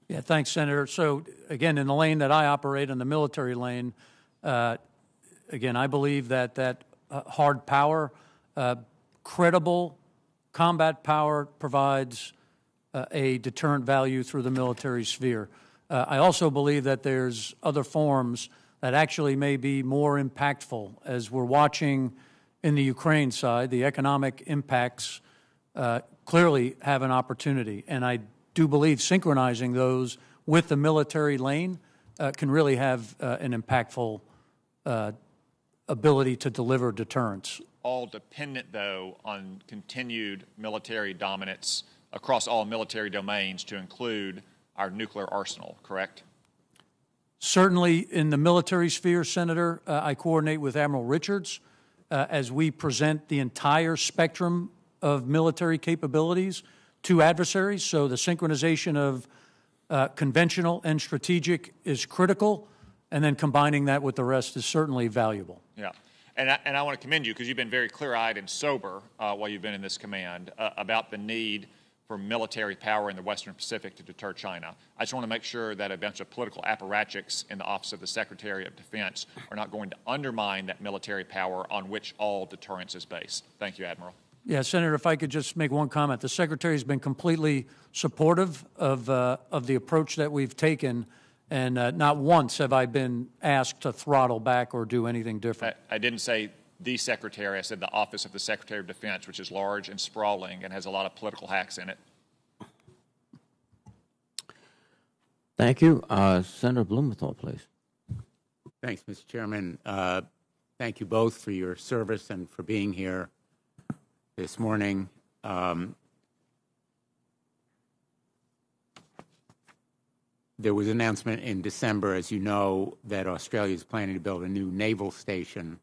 Yeah, thanks, Senator. So, again, in the lane that I operate, in the military lane, uh, again, I believe that that uh, hard power, uh, credible combat power provides uh, a deterrent value through the military sphere. Uh, I also believe that there's other forms that actually may be more impactful as we're watching in the Ukraine side, the economic impacts uh, clearly have an opportunity. And I do believe synchronizing those with the military lane uh, can really have uh, an impactful uh, ability to deliver deterrence. All dependent, though, on continued military dominance across all military domains to include our nuclear arsenal, correct? Certainly, in the military sphere, Senator, uh, I coordinate with Admiral Richards uh, as we present the entire spectrum of military capabilities to adversaries. So the synchronization of uh, conventional and strategic is critical, and then combining that with the rest is certainly valuable. Yeah. And I, and I want to commend you because you've been very clear eyed and sober uh, while you've been in this command uh, about the need for military power in the Western Pacific to deter China. I just want to make sure that a bunch of political apparatchiks in the Office of the Secretary of Defense are not going to undermine that military power on which all deterrence is based. Thank you, Admiral. Yeah, Senator, if I could just make one comment. The Secretary has been completely supportive of, uh, of the approach that we've taken, and uh, not once have I been asked to throttle back or do anything different. I, I didn't say the Secretary, I said the Office of the Secretary of Defense, which is large and sprawling and has a lot of political hacks in it. Thank you. Uh, Senator Blumenthal, please. Thanks, Mr. Chairman. Uh, thank you both for your service and for being here this morning. Um, there was an announcement in December, as you know, that Australia is planning to build a new naval station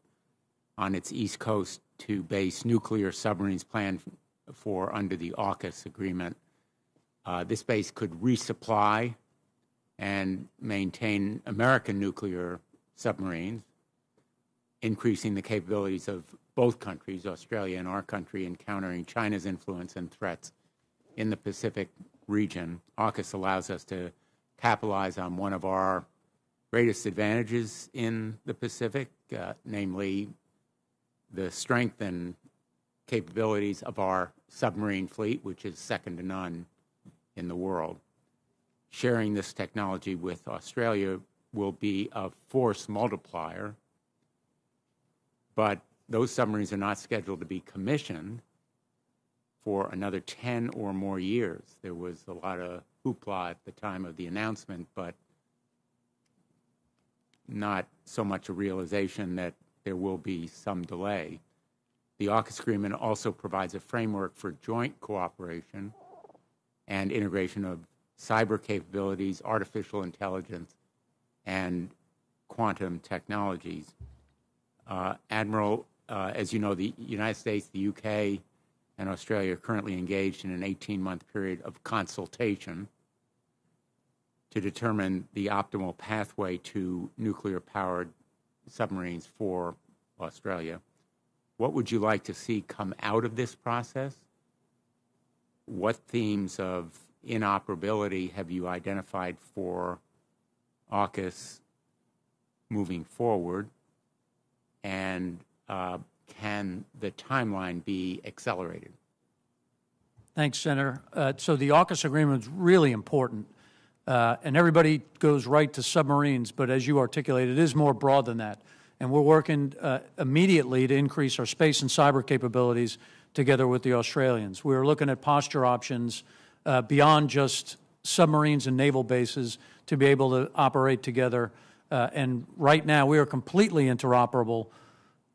on its east coast to base nuclear submarines planned for under the AUKUS agreement. Uh, this base could resupply and maintain American nuclear submarines, increasing the capabilities of both countries, Australia and our country, in countering China's influence and threats in the Pacific region. AUKUS allows us to capitalize on one of our greatest advantages in the Pacific, uh, namely the strength and capabilities of our submarine fleet, which is second to none in the world. Sharing this technology with Australia will be a force multiplier, but those submarines are not scheduled to be commissioned for another 10 or more years. There was a lot of hoopla at the time of the announcement, but not so much a realization that there will be some delay. The AUKUS agreement also provides a framework for joint cooperation and integration of cyber capabilities, artificial intelligence, and quantum technologies. Uh, Admiral, uh, as you know, the United States, the UK, and Australia are currently engaged in an 18 month period of consultation to determine the optimal pathway to nuclear powered submarines for Australia. What would you like to see come out of this process? What themes of inoperability have you identified for AUKUS moving forward? And can the timeline be accelerated? Thanks, Senator. Uh, so the AUKUS agreement is really important. Uh, and everybody goes right to submarines, but as you articulated, it is more broad than that. And we're working uh, immediately to increase our space and cyber capabilities together with the Australians. We're looking at posture options uh, beyond just submarines and naval bases to be able to operate together. Uh, and right now, we are completely interoperable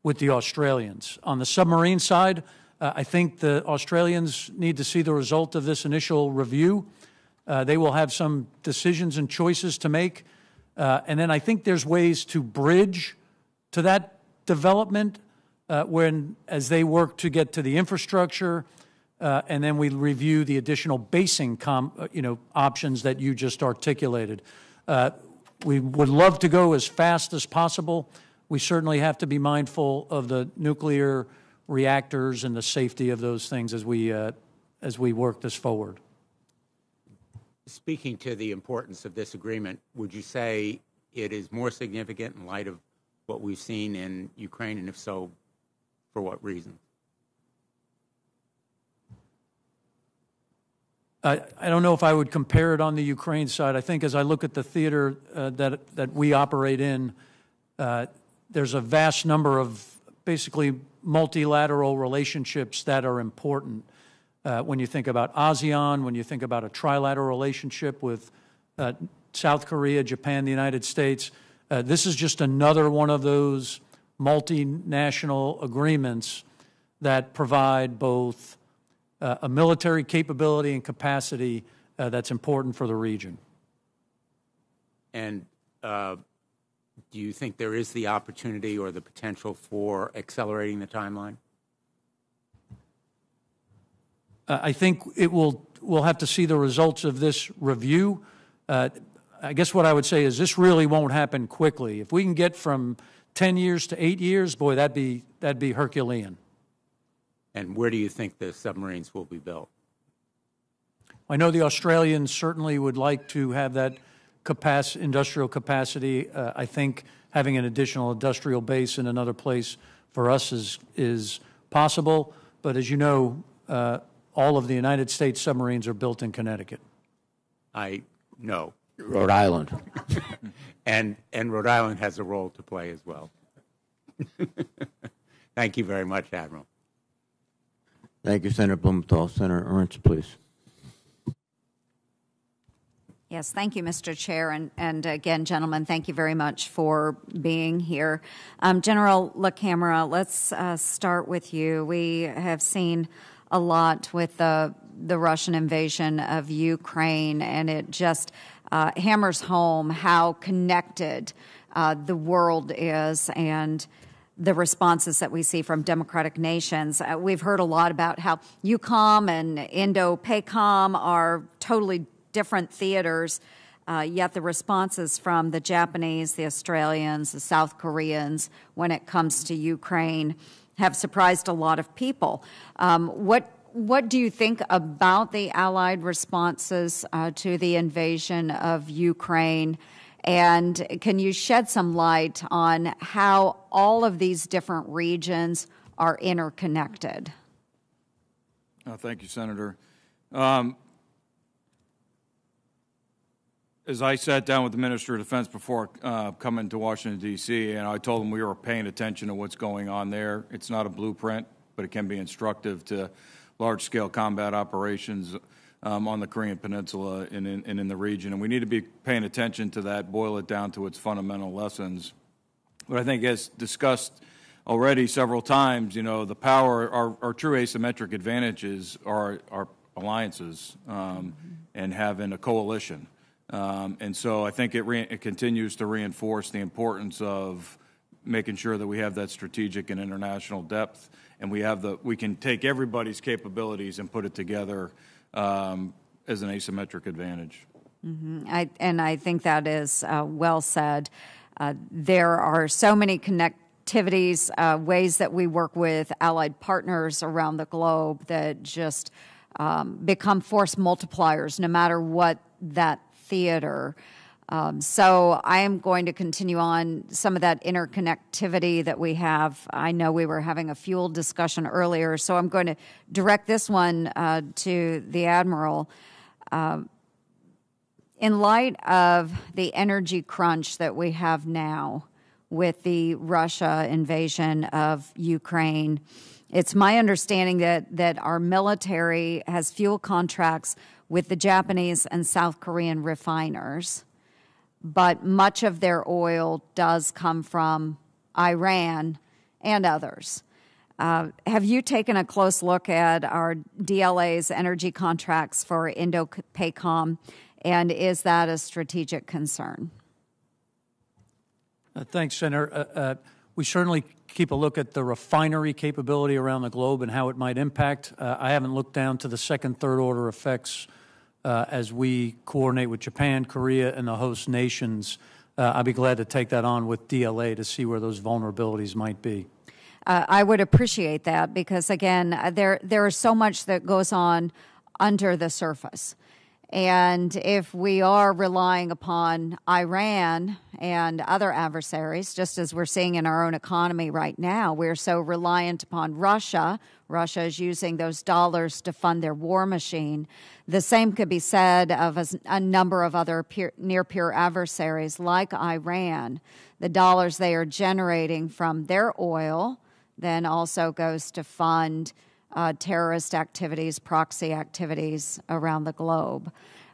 with the Australians. On the submarine side, uh, I think the Australians need to see the result of this initial review. Uh, they will have some decisions and choices to make. Uh, and then I think there's ways to bridge to that development uh, when, as they work to get to the infrastructure, uh, and then we review the additional basing com, uh, you know, options that you just articulated. We would love to go as fast as possible. We certainly have to be mindful of the nuclear reactors and the safety of those things as we, as we work this forward. Speaking to the importance of this agreement, would you say it is more significant in light of what we've seen in Ukraine, and if so, for what reason? I, I don't know if I would compare it on the Ukraine side. I think as I look at the theater uh, that, that we operate in, uh, there's a vast number of basically multilateral relationships that are important uh, when you think about ASEAN, when you think about a trilateral relationship with uh, South Korea, Japan, the United States, uh, this is just another one of those multinational agreements that provide both uh, a military capability and capacity uh, that's important for the region. And uh, do you think there is the opportunity or the potential for accelerating the timeline? Uh, I think it will, we'll have to see the results of this review. Uh, I guess what I would say is this really won't happen quickly. If we can get from 10 years to eight years, boy, that'd be, that'd be Herculean. And where do you think the submarines will be built? I know the Australians certainly would like to have that capac- industrial capacity. Uh, I think having an additional industrial base in another place for us is, is possible. But as you know, uh, all of the United States submarines are built in Connecticut. I know. Rhode Island. And, and Rhode Island has a role to play as well. Thank you very much, Admiral. Thank you, Senator Blumenthal. Senator Ernst, please. Yes, thank you, Mr. Chair. And, and again, gentlemen, thank you very much for being here. Um, General LaCamera, let's uh, start with you. We have seen a lot with the, the Russian invasion of Ukraine, and it just uh, hammers home how connected uh, the world is and the responses that we see from democratic nations. Uh, we've heard a lot about how EUCOM and Indo-PACOM are totally different theaters, uh, yet the responses from the Japanese, the Australians, the South Koreans when it comes to Ukraine have surprised a lot of people. Um, what what do you think about the Allied responses uh, to the invasion of Ukraine? And can you shed some light on how all of these different regions are interconnected? Uh, thank you, Senator. Um, as I sat down with the Minister of Defense before uh, coming to Washington, D.C., and I told him we were paying attention to what's going on there. It's not a blueprint, but it can be instructive to large scale combat operations um, on the Korean Peninsula and in, and in the region. And we need to be paying attention to that, boil it down to its fundamental lessons. But I think, as discussed already several times, you know, the power, our, our true asymmetric advantages are our alliances um, and having a coalition. Um, and so I think it, re- it continues to reinforce the importance of making sure that we have that strategic and international depth, and we have the we can take everybody's capabilities and put it together um, as an asymmetric advantage. I, and I think that is uh, well said. Uh, there are so many connectivities, uh, ways that we work with allied partners around the globe that just um, become force multipliers no matter what that theater. Um, so I am going to continue on some of that interconnectivity that we have. I know we were having a fuel discussion earlier, so I'm going to direct this one uh, to the Admiral. Um, in light of the energy crunch that we have now with the Russia invasion of Ukraine, it's my understanding that, that our military has fuel contracts with the Japanese and South Korean refiners, but much of their oil does come from Iran and others. Uh, have you taken a close look at our DLA's energy contracts for Indo-PACOM, and is that a strategic concern? Uh, thanks, Senator. Uh, uh, we certainly keep a look at the refinery capability around the globe and how it might impact. Uh, I haven't looked down to the second, third order effects uh, as we coordinate with Japan, Korea, and the host nations. Uh, I'd be glad to take that on with DLA to see where those vulnerabilities might be. Uh, I would appreciate that because again, uh, there there is so much that goes on under the surface. And if we are relying upon Iran and other adversaries, just as we're seeing in our own economy right now, we're so reliant upon Russia. Russia is using those dollars to fund their war machine. The same could be said of a, a number of other peer, near peer adversaries like Iran. The dollars they are generating from their oil then also goes to fund uh, terrorist activities, proxy activities around the globe.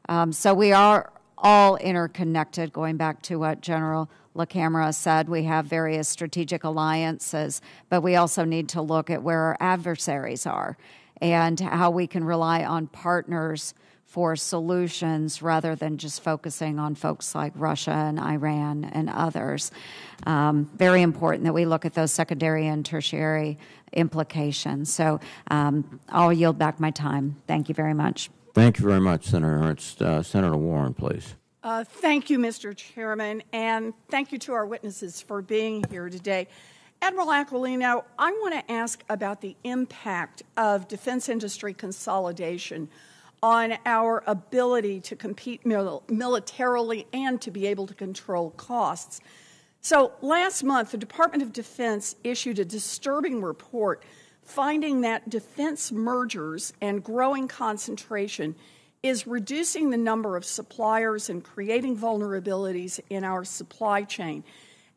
Um, so we are all interconnected, going back to what General LaCamera said. We have various strategic alliances, but we also need to look at where our adversaries are and how we can rely on partners for solutions rather than just focusing on folks like Russia and Iran and others. Um, very important that we look at those secondary and tertiary implications. So um, I'll yield back my time. Thank you very much. Thank you very much, Senator Ernst. Uh, Senator Warren, please. Uh, thank you, Mr. Chairman, and thank you to our witnesses for being here today. Admiral Aquilino, I want to ask about the impact of defense industry consolidation on our ability to compete mil- militarily and to be able to control costs. So, last month, the Department of Defense issued a disturbing report finding that defense mergers and growing concentration is reducing the number of suppliers and creating vulnerabilities in our supply chain.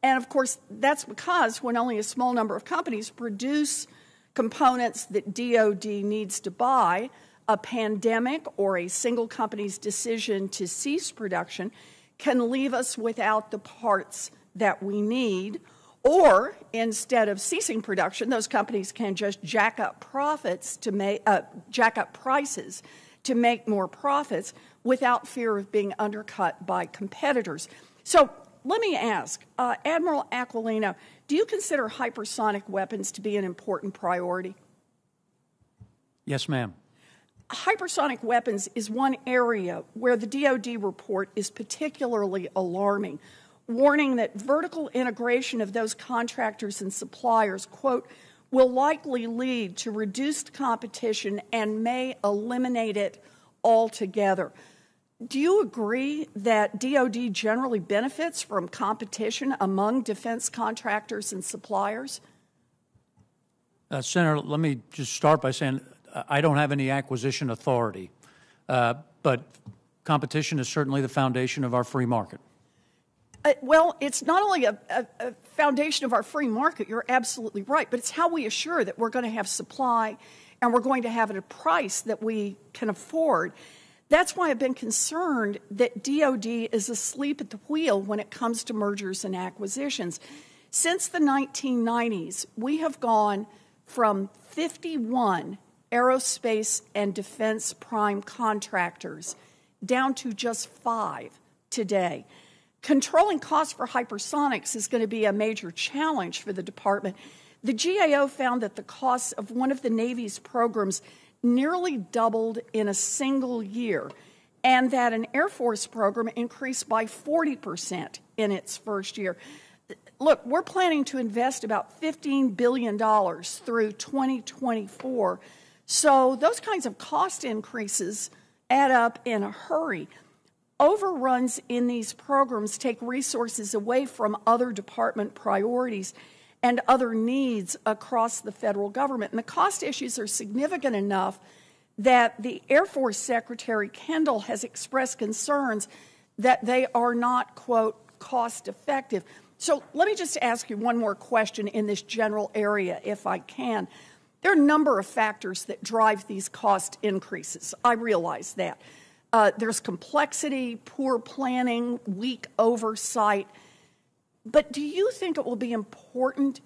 And of course, that's because when only a small number of companies produce components that DoD needs to buy, a pandemic or a single company's decision to cease production can leave us without the parts that we need. Or instead of ceasing production, those companies can just jack up profits to make uh, jack up prices to make more profits without fear of being undercut by competitors. So let me ask, uh, Admiral Aquilino, do you consider hypersonic weapons to be an important priority? Yes, ma'am hypersonic weapons is one area where the DoD report is particularly alarming, warning that vertical integration of those contractors and suppliers, quote, will likely lead to reduced competition and may eliminate it altogether. Do you agree that DoD generally benefits from competition among defense contractors and suppliers? Uh, Senator, let me just start by saying I don't have any acquisition authority, uh, but competition is certainly the foundation of our free market. Uh, well, it's not only a, a, a, foundation of our free market, you're absolutely right, but it's how we assure that we're going to have supply and we're going to have it at a price that we can afford. That's why I've been concerned that DoD is asleep at the wheel when it comes to mergers and acquisitions. Since the 1990s, we have gone from 51 aerospace and defense prime contractors, down to just five today. Controlling costs for hypersonics is going to be a major challenge for the department. The GAO found that the costs of one of the Navy's programs nearly doubled in a single year, and that an Air Force program increased by 40% in its first year. Look, we're planning to invest about $15 billion through 2024 so those kinds of cost increases add up in a hurry. Overruns in these programs take resources away from other department priorities and other needs across the federal government. And the cost issues are significant enough that the Air Force Secretary Kendall has expressed concerns that they are not, quote, cost effective. So let me just ask you one more question in this general area, if I can. There are a number of factors that drive these cost increases. I realize that. Uh, there's complexity, poor planning, weak oversight. But do you think it will be important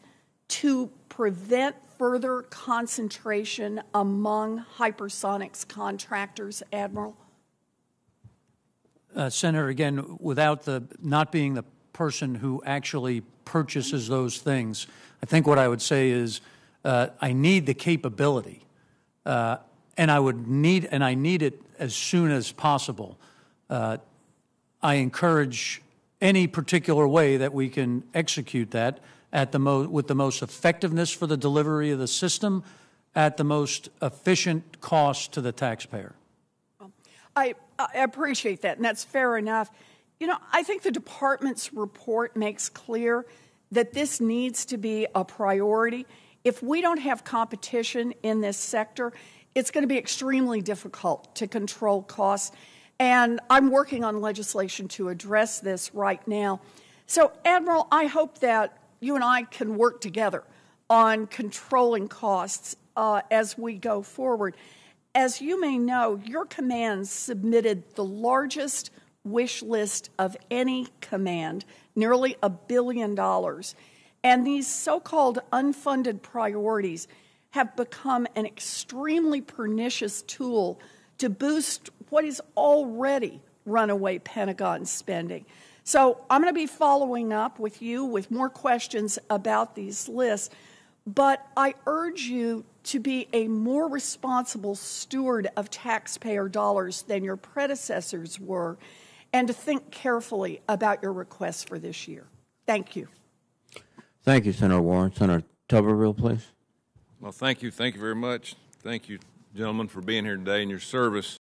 to prevent further concentration among hypersonics contractors, Admiral? Uh, Senator, again, without the not being the person who actually purchases those things, I think what I would say is uh, I need the capability, uh, and I would need and I need it as soon as possible. Uh, I encourage any particular way that we can execute that at the mo- with the most effectiveness for the delivery of the system at the most efficient cost to the taxpayer. I, I appreciate that, and that's fair enough. You know, I think the department's report makes clear that this needs to be a priority if we don't have competition in this sector, it's going to be extremely difficult to control costs. And I'm working on legislation to address this right now. So, Admiral, I hope that you and I can work together on controlling costs uh, as we go forward. As you may know, your command submitted the largest wish list of any command, nearly a billion dollars. And these so called unfunded priorities have become an extremely pernicious tool to boost what is already runaway Pentagon spending. So I'm going to be following up with you with more questions about these lists, but I urge you to be a more responsible steward of taxpayer dollars than your predecessors were and to think carefully about your requests for this year. Thank you. Thank you, Senator Warren. Senator Tuberville, please. Well, thank you. Thank you very much. Thank you, gentlemen, for being here today and your service.